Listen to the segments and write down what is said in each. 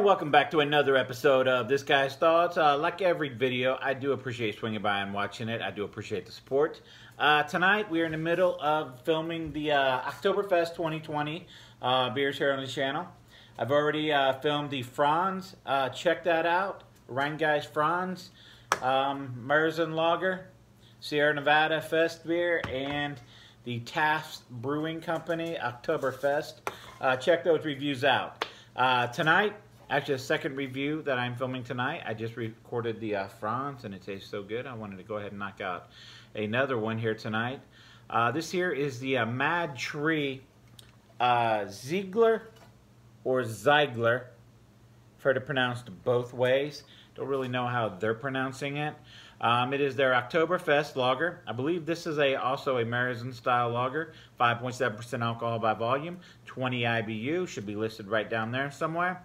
And welcome back to another episode of This Guy's Thoughts. Uh, like every video, I do appreciate swinging by and watching it. I do appreciate the support. Uh, tonight, we are in the middle of filming the uh, Oktoberfest 2020 uh, beers here on the channel. I've already uh, filmed the Franz. Uh, check that out. Rhinegeist Franz, um, Märzen Lager, Sierra Nevada Fest beer, and the Taft Brewing Company Oktoberfest. Check those reviews out. Tonight, actually a second review that I'm filming tonight. I just recorded the uh, Franz and it tastes so good. I wanted to go ahead and knock out another one here tonight. Uh, this here is the uh, Mad Tree uh, Ziegler or Ziegler. I've heard it pronounced both ways. Don't really know how they're pronouncing it. Um, it is their Oktoberfest lager. I believe this is a also a Märzen style lager. 5.7% alcohol by volume. 20 IBU. Should be listed right down there somewhere.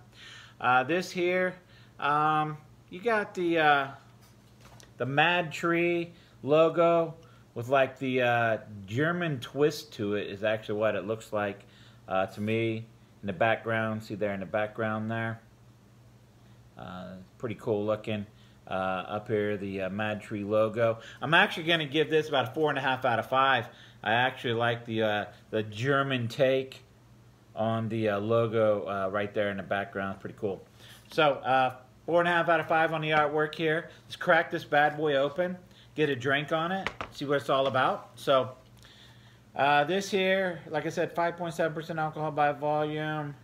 Uh, this here, um, you got the uh, the Mad Tree logo with like the uh, German twist to it is actually what it looks like uh, to me in the background. See there in the background there. Uh, pretty cool looking. Uh, up here, the Mad Tree logo. I'm actually going to give this about a four and a half out of five. I actually like the the German take on the uh, logo uh, right there in the background. Pretty cool. So uh, four and a half out of five on the artwork here. Let's crack this bad boy open, get a drink on it, see what it's all about. So this here, like I said, 5.7% alcohol by volume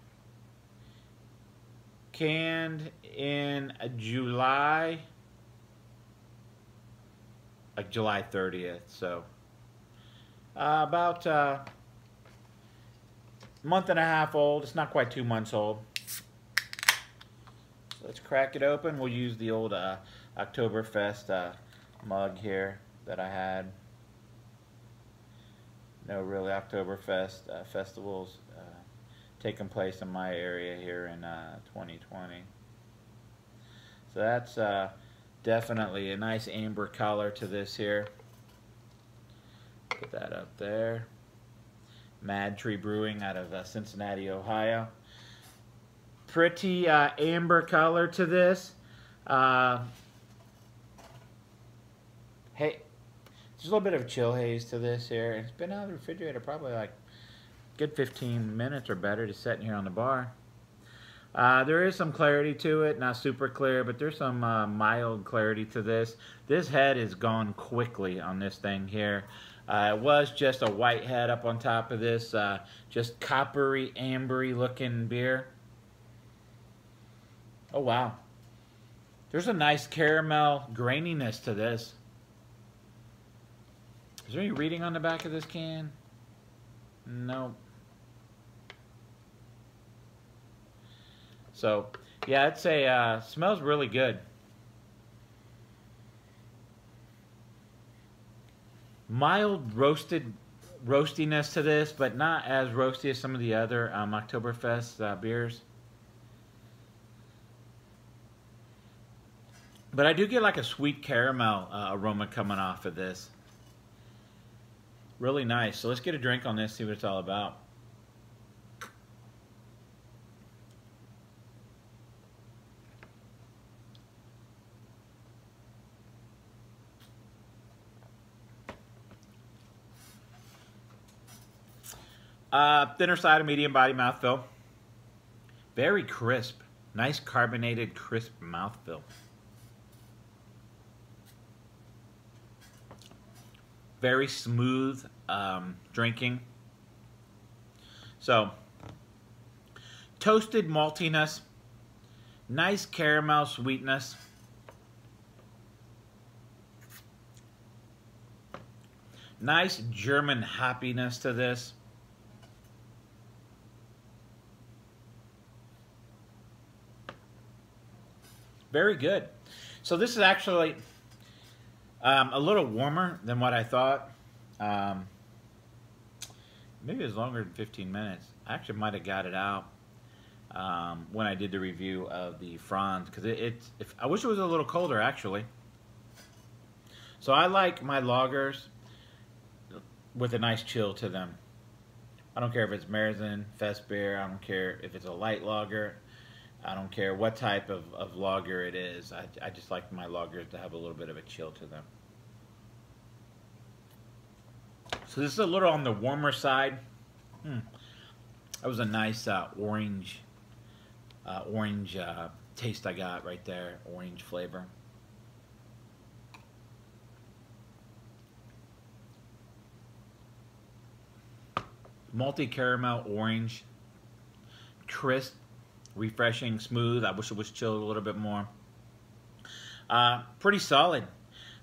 canned in July, like July 30th. So uh, about uh, month and a half old. It's not quite two months old. So let's crack it open. We'll use the old uh, Oktoberfest uh, mug here that I had. No really Oktoberfest uh, festivals uh, taking place in my area here in 2020. So that's uh, definitely a nice amber color to this here. Put that up there. Mad Tree Brewing out of uh, Cincinnati, Ohio. Pretty uh, amber color to this. Uh, hey, there's a little bit of chill haze to this here. It's been out of the refrigerator probably like good 15 minutes or better to sitting here on the bar. Uh, there is some clarity to it, not super clear, but there's some uh, mild clarity to this. This head is gone quickly on this thing here. Uh, it was just a white head up on top of this, uh, just coppery, ambery looking beer. Oh, wow. There's a nice caramel graininess to this. Is there any reading on the back of this can? Nope. So, yeah, I'd say uh, smells really good. Mild roasted roastiness to this, but not as roasty as some of the other um, Oktoberfest uh, beers. But I do get like a sweet caramel uh, aroma coming off of this. Really nice. So let's get a drink on this, see what it's all about. Uh, thinner side of medium body mouthfeel. Very crisp. Nice carbonated, crisp mouthfeel. Very smooth um, drinking. So, toasted maltiness. Nice caramel sweetness. Nice German happiness to this. Very good. So this is actually um, a little warmer than what I thought. Um, maybe it was longer than 15 minutes. I actually might have got it out um, when I did the review of the Franz because it, it if, I wish it was a little colder actually. So I like my lagers with a nice chill to them. I don't care if it's Märzen, Fest beer. I don't care if it's a light lager. I don't care what type of, of lager it is. I, I just like my lagers to have a little bit of a chill to them. So this is a little on the warmer side. Hmm. That was a nice uh, orange, uh, orange uh, taste I got right there. Orange flavor. Multi caramel orange, crisp, refreshing, smooth. I wish it was chilled a little bit more. Uh, pretty solid.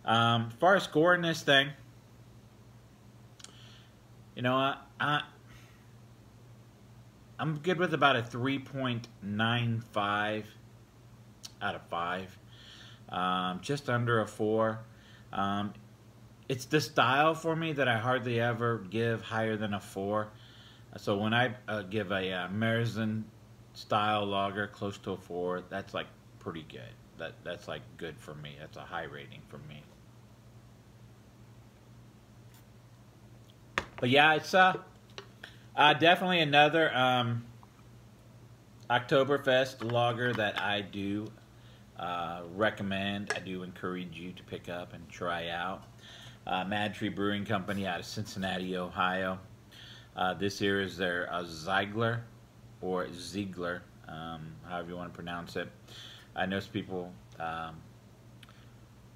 Um, as far as scoring this thing, you know, I, I I'm good with about a 3.95 out of 5. Um, just under a 4. Um, it's the style for me that I hardly ever give higher than a 4. So when I uh, give a uh, Märzen style lager close to a 4, that's like pretty good. That That's like good for me. That's a high rating for me. But yeah, it's uh, uh, definitely another um, Oktoberfest lager that I do uh, recommend. I do encourage you to pick up and try out. Uh, Mad Tree Brewing Company out of Cincinnati, Ohio. Uh, this here is their uh, Ziegler or Ziegler, um, however you want to pronounce it. I know some people, um,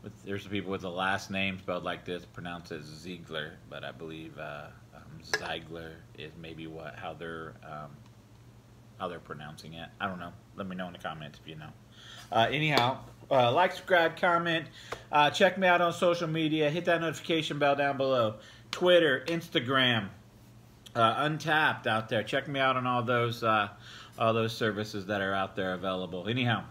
with, there's people with the last name spelled like this, pronounce it Ziegler, but I believe uh, um, Ziegler is maybe what how they're um, how they're pronouncing it. I don't know. Let me know in the comments if you know. Uh, anyhow, uh, like, subscribe, comment. Uh, check me out on social media. Hit that notification bell down below. Twitter, Instagram, uh, Untappd out there. Check me out on all those uh, all those services that are out there available. Anyhow,